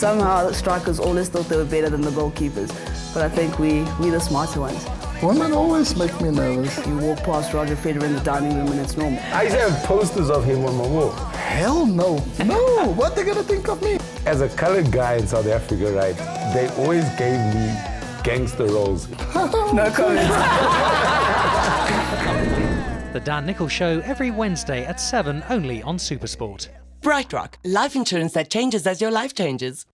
Somehow the strikers always thought they were better than the goalkeepers, but I think we, we're the smarter ones. Women always make me nervous. You walk past Roger Federer in the dining room and it's normal. I used to have posters of him on my wall. Hell no. No, what they gonna think of me? As a colored guy in South Africa, right, they always gave me gangster roles. No comment. The Dan Nicholl Show every Wednesday at 7 only on Supersport. BrightRock life insurance that changes as your life changes.